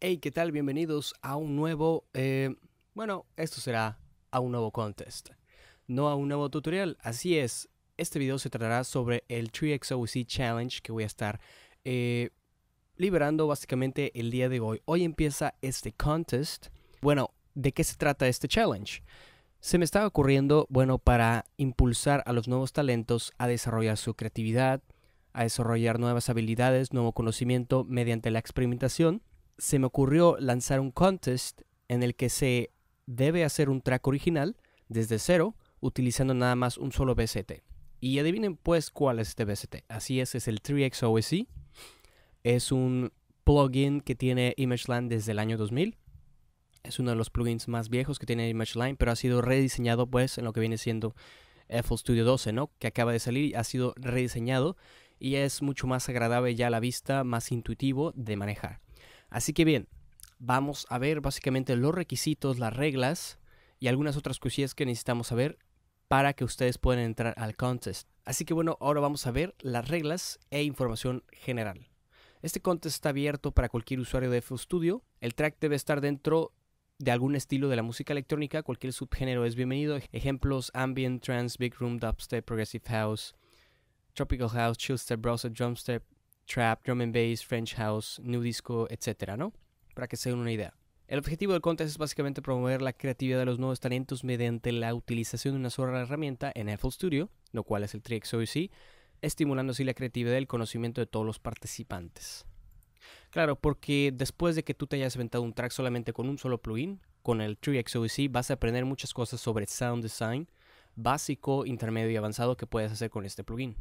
Hey, ¿qué tal? Bienvenidos a un nuevo, eh, bueno, esto será a un nuevo contest, no a un nuevo tutorial. Así es, este video se tratará sobre el 3XOC Challenge que voy a estar eh, liberando básicamente el día de hoy. Hoy empieza este contest. Bueno, ¿de qué se trata este challenge? Se me estaba ocurriendo, bueno, para impulsar a los nuevos talentos a desarrollar su creatividad, a desarrollar nuevas habilidades, nuevo conocimiento mediante la experimentación se me ocurrió lanzar un contest en el que se debe hacer un track original desde cero utilizando nada más un solo BST. Y adivinen pues cuál es este BST. Así es, es el 3x Es un plugin que tiene ImageLine desde el año 2000. Es uno de los plugins más viejos que tiene ImageLine, pero ha sido rediseñado pues en lo que viene siendo FL Studio 12, ¿no? Que acaba de salir y ha sido rediseñado y es mucho más agradable ya a la vista, más intuitivo de manejar. Así que bien, vamos a ver básicamente los requisitos, las reglas y algunas otras cosillas que necesitamos saber para que ustedes puedan entrar al contest. Así que bueno, ahora vamos a ver las reglas e información general. Este contest está abierto para cualquier usuario de FL Studio. El track debe estar dentro de algún estilo de la música electrónica, cualquier subgénero es bienvenido. Ejemplos: ambient, trance, big room, dubstep, progressive house, tropical house, chill step, browser, drumstep, trap, drum and bass, French house, new disco, etcétera, ¿no? Para que se den una idea. El objetivo del contest es básicamente promover la creatividad de los nuevos talentos mediante la utilización de una sola herramienta en FL Studio, lo cual es el TriXOC, estimulando así la creatividad y el conocimiento de todos los participantes. Claro, porque después de que tú te hayas inventado un track solamente con un solo plugin, con el TriXOC vas a aprender muchas cosas sobre sound design básico, intermedio y avanzado que puedes hacer con este plugin.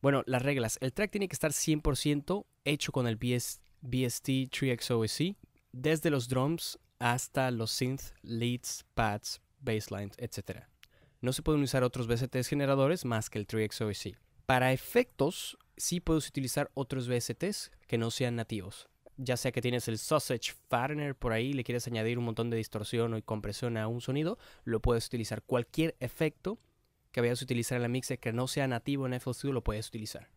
Bueno, las reglas. El track tiene que estar 100% hecho con el BST 3XOSC, desde los drums hasta los synth, leads, pads, basslines, etc. No se pueden usar otros BSTs generadores más que el 3XOSC. Para efectos, sí puedes utilizar otros BSTs que no sean nativos. Ya sea que tienes el Sausage Fattener por ahí, le quieres añadir un montón de distorsión o compresión a un sonido, lo puedes utilizar. Cualquier efecto que vayas a utilizar en la mixer que no sea nativo en FL Studio lo puedes utilizar.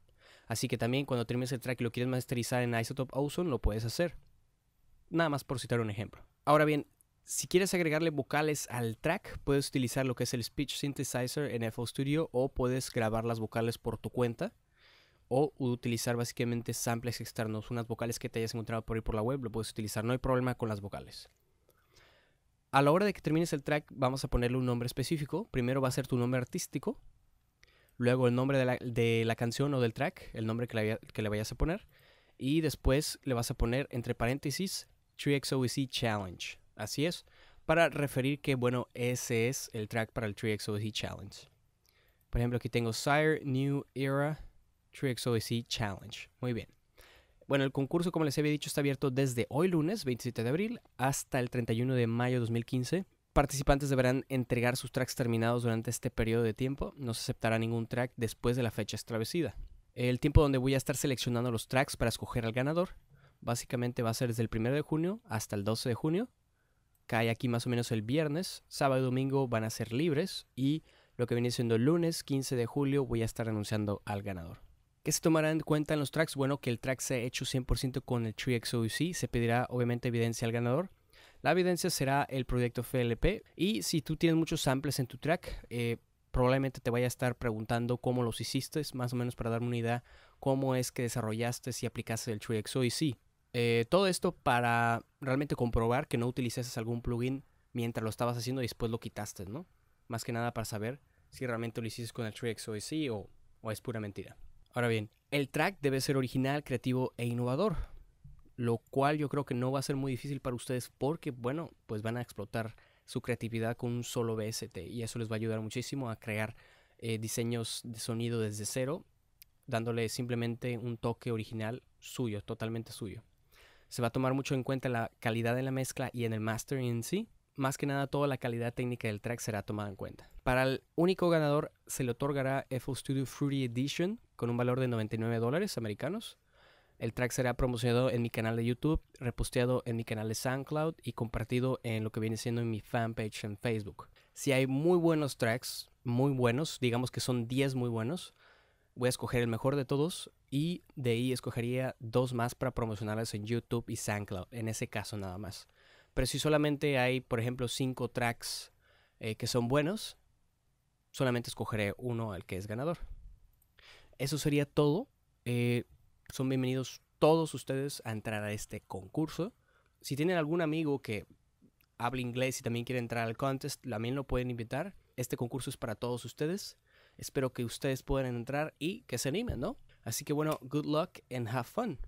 Así que también cuando termines el track y lo quieres masterizar en Isotope Ozone lo puedes hacer. Nada más por citar un ejemplo. Ahora bien, si quieres agregarle vocales al track, puedes utilizar lo que es el Speech Synthesizer en FL Studio o puedes grabar las vocales por tu cuenta o utilizar básicamente samples externos, unas vocales que te hayas encontrado por ahí por la web, lo puedes utilizar, no hay problema con las vocales. A la hora de que termines el track, vamos a ponerle un nombre específico. Primero va a ser tu nombre artístico, luego el nombre de la, canción o del track, el nombre que le, que le, vayas a poner, y después le vas a poner entre paréntesis 3XOEC Challenge. Así es, para referir que, bueno, ese es el track para el 3XOEC Challenge. Por ejemplo, aquí tengo Sire New Era 3XOEC Challenge. Muy bien. Bueno, el concurso, como les había dicho, está abierto desde hoy lunes, 27 de abril, hasta el 31 de mayo de 2015. Participantes deberán entregar sus tracks terminados durante este periodo de tiempo. No se aceptará ningún track después de la fecha establecida. El tiempo donde voy a estar seleccionando los tracks para escoger al ganador, básicamente va a ser desde el 1 de junio hasta el 12 de junio. Cae aquí más o menos el viernes. Sábado y domingo van a ser libres. Y lo que viene siendo el lunes 15 de julio voy a estar anunciando al ganador. ¿Qué se tomará en cuenta en los tracks? Bueno, que el track sea hecho 100% con el TreeXOC. Se pedirá obviamente evidencia al ganador. La evidencia será el proyecto FLP. Y si tú tienes muchos samples en tu track, eh, probablemente te vaya a estar preguntando cómo los hiciste, más o menos para darme una idea cómo es que desarrollaste y aplicaste el TreeXOC. Eh, todo esto para realmente comprobar que no utilizaste algún plugin mientras lo estabas haciendo y después lo quitaste, ¿no? Más que nada para saber si realmente lo hiciste con el TreeXOC o, o es pura mentira. Ahora bien, el track debe ser original, creativo e innovador, lo cual yo creo que no va a ser muy difícil para ustedes porque, bueno, pues van a explotar su creatividad con un solo BST y eso les va a ayudar muchísimo a crear eh, diseños de sonido desde cero, dándole simplemente un toque original suyo, totalmente suyo. Se va a tomar mucho en cuenta la calidad de la mezcla y en el mastering en sí, más que nada toda la calidad técnica del track será tomada en cuenta. Para el único ganador se le otorgará FL Studio Fruity Edition con un valor de 99 dólares americanos. El track será promocionado en mi canal de YouTube, reposteado en mi canal de SoundCloud y compartido en lo que viene siendo en mi fanpage en Facebook. Si hay muy buenos tracks, muy buenos, digamos que son 10 muy buenos, Voy a escoger el mejor de todos y de ahí escogería dos más para promocionarlas en YouTube y SoundCloud, en ese caso nada más. Pero si solamente hay, por ejemplo, cinco tracks eh, que son buenos, solamente escogeré uno al que es ganador. Eso sería todo. Eh, son bienvenidos todos ustedes a entrar a este concurso. Si tienen algún amigo que habla inglés y también quiere entrar al contest, también lo pueden invitar. Este concurso es para todos ustedes. Espero que ustedes puedan entrar y que se animen, ¿no? Así que bueno, good luck and have fun.